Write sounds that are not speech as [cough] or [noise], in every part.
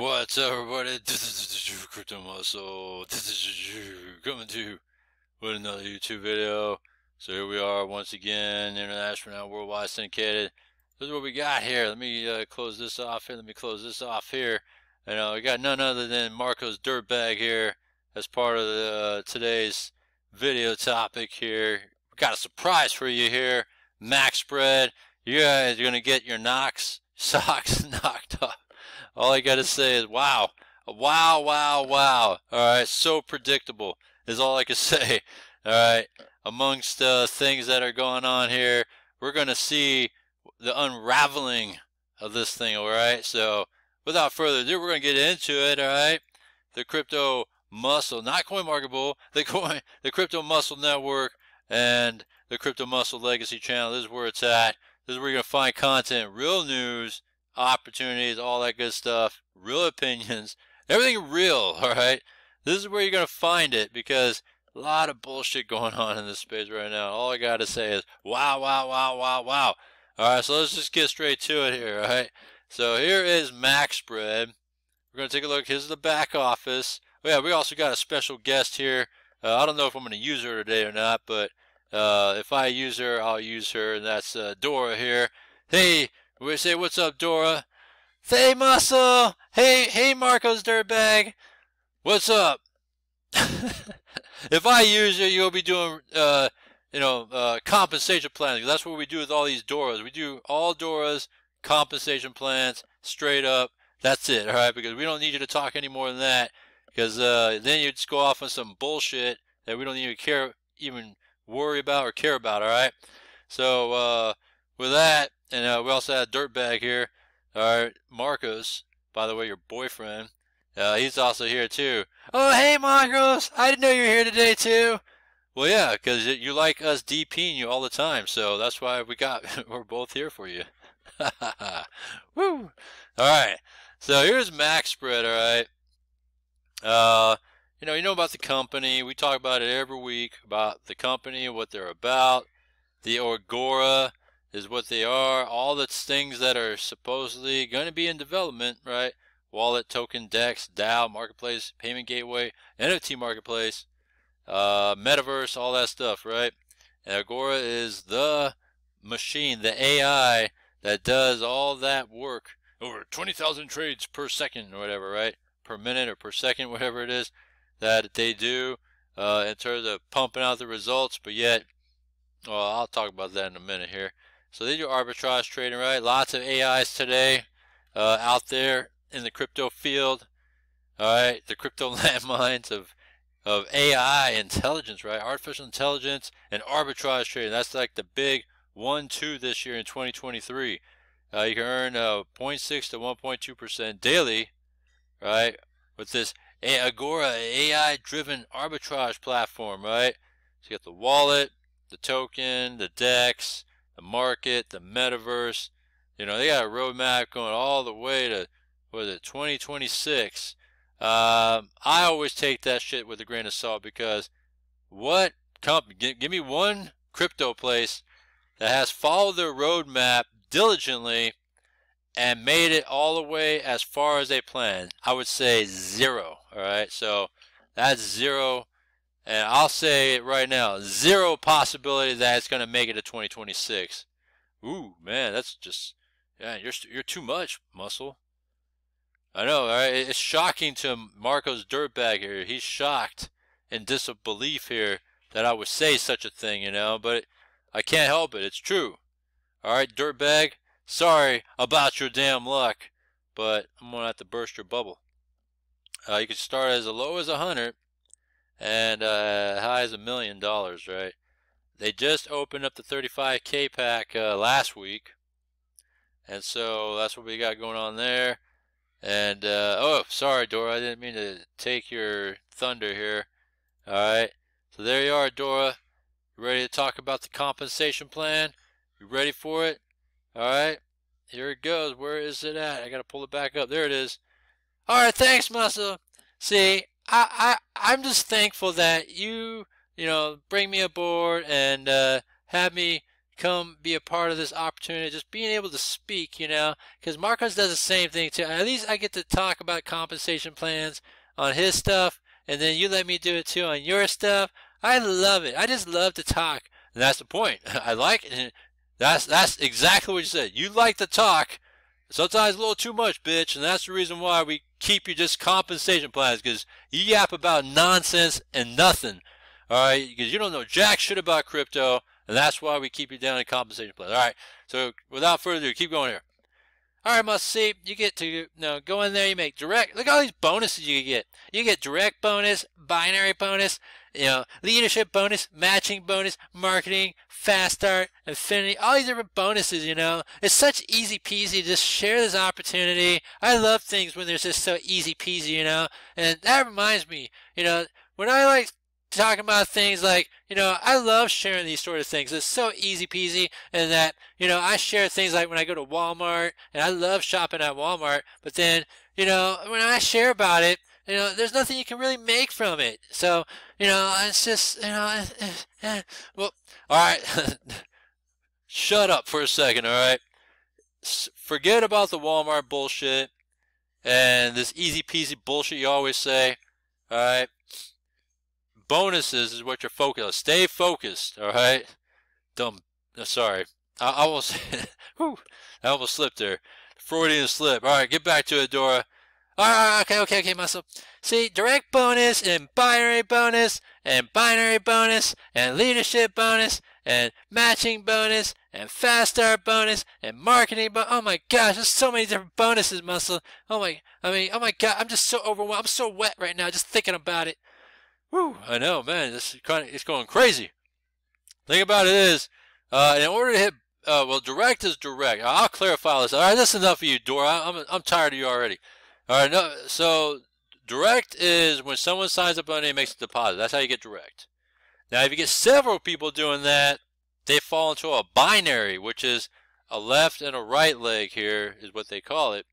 What's up, everybody? This is Crypto Muscle. This is coming to with another YouTube video. So here we are once again, international, worldwide syndicated. This is what we got here. Let me uh, close this off here. Let me close this off here. And uh, we got none other than Marco's Dirtbag here as part of the, uh, today's video topic here. We got a surprise for you here. Max spread. You guys are gonna get your knocks [laughs] socks knocked off all I got to say is wow. Wow, wow, wow. All right, so predictable is all I can [laughs] say. All right, amongst uh, things that are going on here, we're to see the unraveling of this thing, all right? So, without further ado, we're to get into it, all right? The crypto muscle, not CoinMarketBull, [laughs] the coin, the crypto muscle network and the crypto muscle legacy channel. This is where it's at. This is where you're to find content, real news, opportunities, all that good stuff, real opinions, [laughs] everything real, [laughs] all right? This is where you're going to find it because a lot of bullshit going [laughs] on in this space right now. All I got to say is wow, wow, wow, wow, wow. All right, so let's just get straight to it here, all right? So here is Max Spread. We're going to take a look. Here's the back office. Oh, yeah, we also got a special guest here. Uh, I don't know if I'm going to use her today or not, but uh, if I use her, I'll use her, and that's uh, Dora here. Hey, we say, what's up, Dora? Hey, Muscle! Hey, hey, Marco's dirtbag! What's up? [laughs] if I use you, you'll be doing, uh, you know, uh, compensation plans. That's what we do with all these Doras. We do all Doras, compensation plans, straight up. That's it, all right? Because we don't need you to talk any more than that. Because uh, then you just go off on some bullshit that we don't even care, even worry about or care about, all right? So, uh, with that, and uh, we also had Dirtbag here. All right, Marcos, by the way, your boyfriend. Uh, he's also here too. Oh, hey, Marcos! I didn't know you were here today too. Well, yeah, because you like us DPing you all the time, so that's why we got [laughs] we're both here for you. [laughs] Woo! All right, so here's Max Spread. All right. Uh, you know, you know about the company. We talk about it every week about the company, what they're about, the Agora is what they are. All the things that are supposedly going to be in development, right? Wallet, token, DEX, DAO, marketplace, payment gateway, NFT marketplace, uh, metaverse, all that stuff, right? And Agora is the machine, the AI that does all that work over 20,000 trades per second or whatever, right? Per minute or per second, whatever it is that they do uh, in terms of pumping out the results. But yet, well, I'll talk about that in a minute here. So they do arbitrage trading, right? Lots of AIs today uh, out there in the crypto field. All right, the crypto [laughs] landmines of of AI intelligence, right? Artificial intelligence and arbitrage trading. That's like the big one-two this year in 2023. Uh, you can earn uh, 0.6 to 1.2 percent daily, right? With this Agora AI-driven arbitrage platform, right? So you got the wallet, the token, the DEX, the market, the metaverse. You know, they got a roadmap going all the way to, what is it, 2026. Um, I always take that shit with a grain of salt because what company, give, give me one crypto place that has followed their roadmap diligently and made it all the way as far as they planned. I would say zero. All right, so that's zero and I'll say it right now, zero possibility that it's going to make it to 2026. Ooh, man, that's just, yeah, you're, you're too much, Muscle. I know, right? It's shocking to Marco's dirtbag here. He's shocked and disbelief here that I would say such a thing, you know, but I can't help it. It's true. All right, dirtbag, sorry about your damn luck, but I'm going to have to burst your bubble. Uh, you can start as low as a 100 and uh, high as a million dollars, right? They just opened up the 35k pack uh, last week, and so that's what we got going on there. And uh, oh, sorry, Dora, I didn't mean to take your thunder here. All right, so there you are, Dora. You ready to talk about the compensation plan? You ready for it? All right, here it goes. Where is it at? I gotta pull it back up. There it is. All right, thanks, Muscle. See, I, I I'm just thankful that you you know bring me aboard and uh, have me come be a part of this opportunity, just being able to speak, you know, because Marcos does the same thing too. At least I get to talk about compensation plans on his stuff, and then you let me do it too on your stuff. I love it. I just love to talk. And that's the point. [laughs] I like it. That's that's exactly what you said. You like to talk. Sometimes a little too much, bitch, and that's the reason why we keep you just compensation plans because you yap about nonsense and nothing. All right, because you don't know jack shit about crypto, and that's why we keep you down in compensation plans. All right, so without further ado, keep going here. All right, must see. You get to you know, go in there. You make direct. Look at all these bonuses you get. You get direct bonus, binary bonus, you know, leadership bonus, matching bonus, marketing, fast start, affinity, all these different bonuses, you know. It's such easy peasy. to Just share this opportunity. I love things when they're just so easy peasy, you know. And that reminds me, you know, when I like talking about things like, you know, I love sharing these sort of things. It's so easy peasy and that, you know, I share things like when I go to Walmart and I love shopping at Walmart, but then, you know, when I share about it, you know, there's nothing you can really make from it. So, you know, it's just, you know, eh, well, all right. [laughs] Shut up for a second, all right? Forget about the Walmart bullshit and this easy peasy bullshit you always say, all right? Bonuses is what you're focused on. Stay focused, all right? Dumb. Uh, sorry. I, I almost, [laughs] whew, I almost slipped there. Freudian slip. All right, get back to it, Dora. Alright, okay, okay, okay, muscle. See, direct bonus and binary bonus and binary bonus and leadership bonus and matching bonus and fast start bonus and marketing bonus. Oh my gosh, there's so many different bonuses, muscle. Oh my, I mean, oh my god, I'm just so overwhelmed. I'm so wet right now just thinking about it. Whew, I know, man, this is kind of, it's going crazy. Thing about it is, uh, in order to hit, uh, well, direct is direct. I'll clarify this. All right, that's enough of you, Dora. I'm, I'm tired of you already. All right, no, so direct is when someone signs up on it and makes a deposit. That's how you get direct. Now, if you get several people doing that, they fall into a binary, which is a left and a right leg here is what they call it.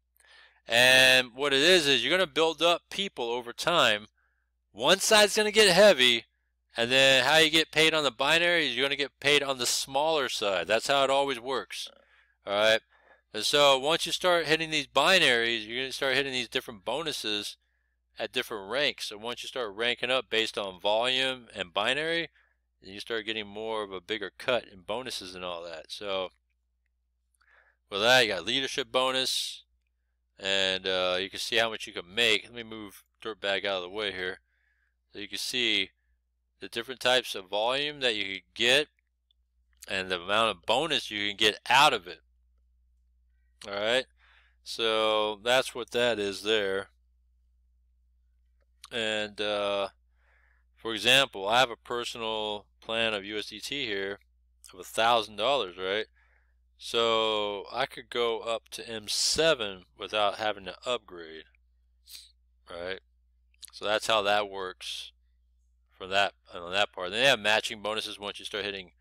And what it is is you're going to build up people over time. One side's going to get heavy, and then how you get paid on the binary is you're going to get paid on the smaller side. That's how it always works. All right. And so once you start hitting these binaries, you're going to start hitting these different bonuses at different ranks. So once you start ranking up based on volume and binary, then you start getting more of a bigger cut in bonuses and all that. So with that, you got leadership bonus, and uh, you can see how much you can make. Let me move dirt Dirtbag out of the way here. So you can see the different types of volume that you can get and the amount of bonus you can get out of it. Alright, so that's what that is there. And uh, for example, I have a personal plan of USDT here of a thousand dollars, right? So I could go up to M7 without having to upgrade, right? So that's how that works for that on that part. Then they have matching bonuses once you start hitting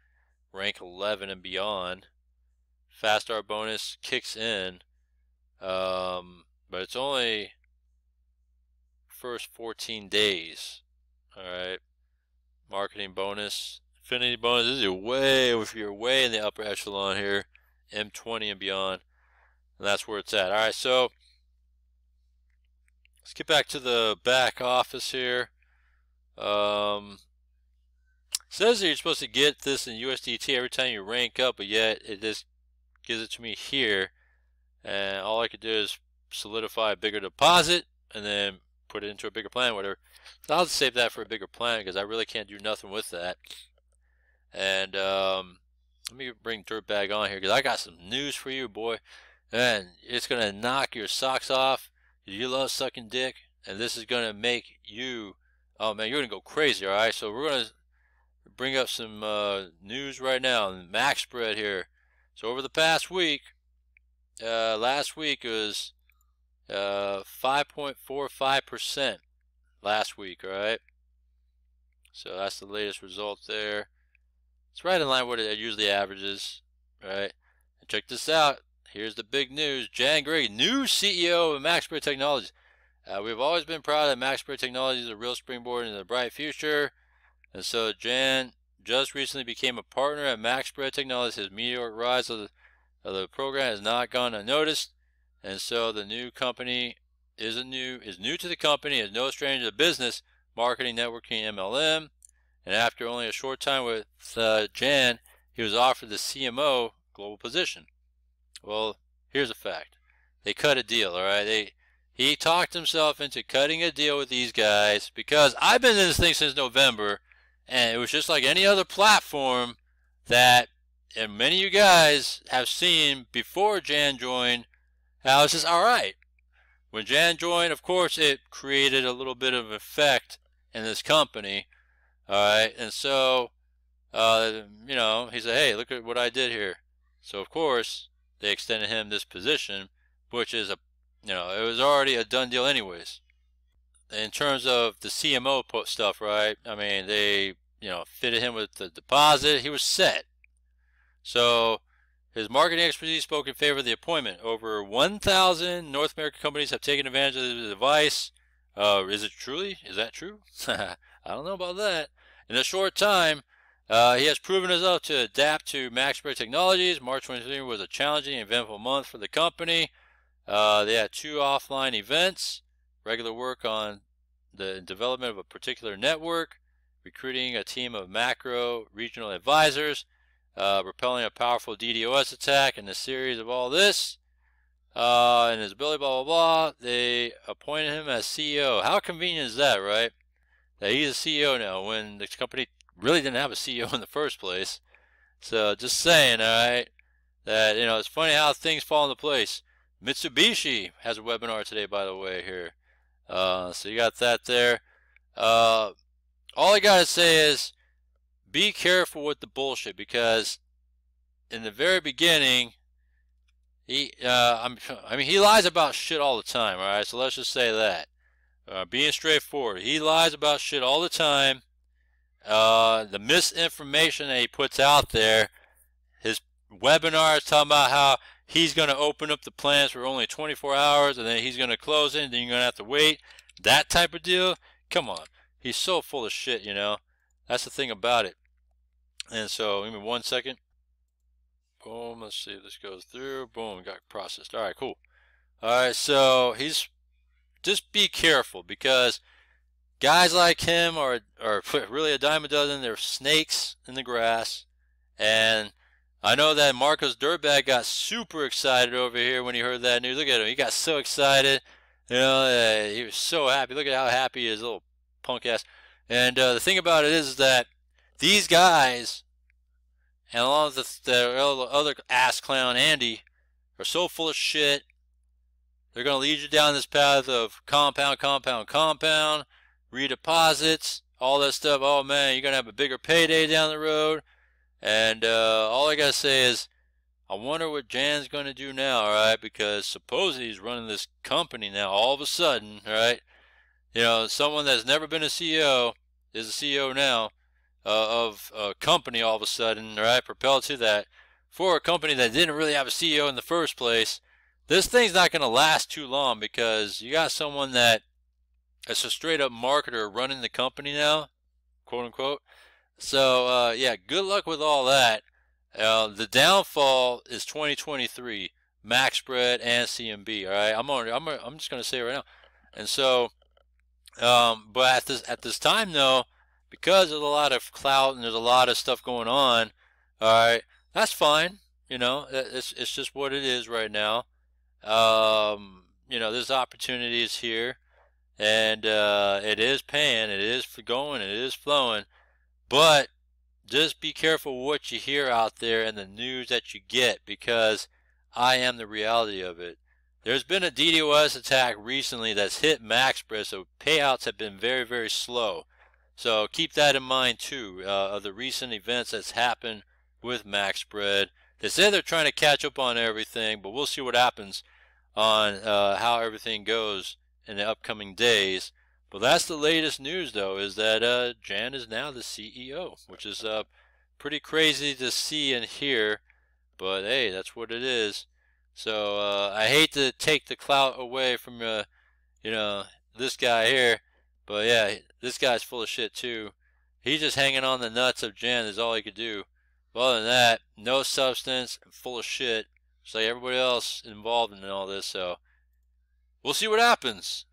rank 11 and beyond fast start bonus kicks in, um, but it's only first 14 days. All right, marketing bonus, affinity bonus. This is way if you're way in the upper echelon here, M20 and beyond. And that's where it's at. All right, so let's get back to the back office here. Um, says that you're supposed to get this in USDT every time you rank up, but yet it just gives it to me here and all I could do is solidify a bigger deposit and then put it into a bigger plan whatever. So I'll save that for a bigger plan because I really can't do nothing with that. And um, let me bring Dirtbag on here because I got some news for you boy. And it's gonna knock your socks off. You love sucking dick and this is gonna make you oh man you're gonna go crazy alright so we're gonna bring up some uh, news right now. Max spread here so over the past week, uh, last week was 5.45% uh, last week, all right? So that's the latest result there. It's right in line with what it usually averages, right? And check this out. Here's the big news. Jan Gray, new CEO of MaxSpread Technologies. Uh, we've always been proud that MaxSpread Technologies is a real springboard into the bright future. And so Jan just recently became a partner at MaxSpread Technologies. His meteoric rise of the, of the program has not gone unnoticed, and so the new company is a new is new to the company, is no stranger to business, marketing, networking, MLM, and after only a short time with uh, Jan, he was offered the CMO global position. Well, here's a fact: they cut a deal. All right, they he talked himself into cutting a deal with these guys because I've been in this thing since November, and it was just like any other platform that, and many of you guys have seen before Jan joined, how it's just all right. When Jan joined, of course, it created a little bit of effect in this company, all right, and so, uh, you know, he said, hey, look at what I did here. So of course, they extended him this position, which is a you know, it was already a done deal anyways. In terms of the CMO stuff, right? I mean, they, you know, fitted him with the deposit. He was set. So his marketing expertise spoke in favor of the appointment. Over 1,000 North American companies have taken advantage of the device. Uh, is it truly? Is that true? [laughs] I don't know about that. In a short time, uh, he has proven himself to adapt to MaxSpread technologies. March 23 was a challenging, eventful month for the company. Uh, they had two offline events, regular work on the development of a particular network, recruiting a team of macro regional advisors, uh, repelling a powerful DDoS attack, and a series of all this. Uh, and his ability, blah, blah, blah. They appointed him as CEO. How convenient is that, right? That he's a CEO now when the company really didn't have a CEO [laughs] in the first place. So just saying, all right, that, you know, it's funny how things fall into place. Mitsubishi has a webinar today, by the way, here. Uh, so you got that there. Uh, all I got to say is be careful with the bullshit because in the very beginning, he, uh, i mean, he lies about shit all the time, all right? So let's just say that. Uh, being straightforward. He lies about shit all the time. Uh, the misinformation that he puts out there, his webinars talking about how he's going to open up the plants for only 24 hours and then he's going to close it and then you're going to have to wait. That type of deal? Come on. He's so full of shit, you know. That's the thing about it. And so, give me one second. Boom, let's see if this goes through. Boom, got processed. All right, cool. All right, so he's just be careful because guys like him are are [laughs] really a dime a dozen. They're snakes in the grass, and I know that Marcos Dirtbag got super excited over here when he heard that news. Look at him. He got so excited. You know, uh, he was so happy. Look at how happy he is, little punk ass. And uh, the thing about it is that these guys, and along with the, the other ass clown Andy, are so full of shit. They're going to lead you down this path of compound, compound, compound, redeposits, all that stuff. Oh man, you're going to have a bigger payday down the road. And uh, all I got to say is, I wonder what Jan's going to do now, all right? Because supposedly he's running this company now all of a sudden, all right? You know, someone that's never been a CEO is a CEO now uh, of a company all of a sudden, right? Propelled to that. For a company that didn't really have a CEO in the first place, this thing's not going to last too long because you got someone that is a straight up marketer running the company now, quote unquote. So uh, yeah, good luck with all that. Uh, the downfall is 2023, MaxSpread and CMB. All right, I'm on. I'm. I'm just going to say it right now. And so, um, but at this at this time though, because there's a lot of clout and there's a lot of stuff going on. All right, that's fine. You know, it's it's just what it is right now. Um, you know, there's opportunities here, and uh, it is paying, it is going, it is flowing. But just be careful what you hear out there and the news that you get because I am the reality of it. There's been a DDoS attack recently that's hit MaxSpread, so payouts have been very, very slow. So keep that in mind too uh, of the recent events that's happened with MaxSpread. They say they're trying to catch up on everything, but we'll see what happens on uh, how everything goes in the upcoming days. Well, that's the latest news, though, is that uh, Jan is now the CEO, which is uh, pretty crazy to see and hear. But hey, that's what it is. So uh, I hate to take the clout away from uh, you know this guy here, but yeah, this guy's full of shit too. He's just hanging on the nuts of Jan is all he could do. But other than that, no substance, full of shit. Just like everybody else involved in all this. So we'll see what happens.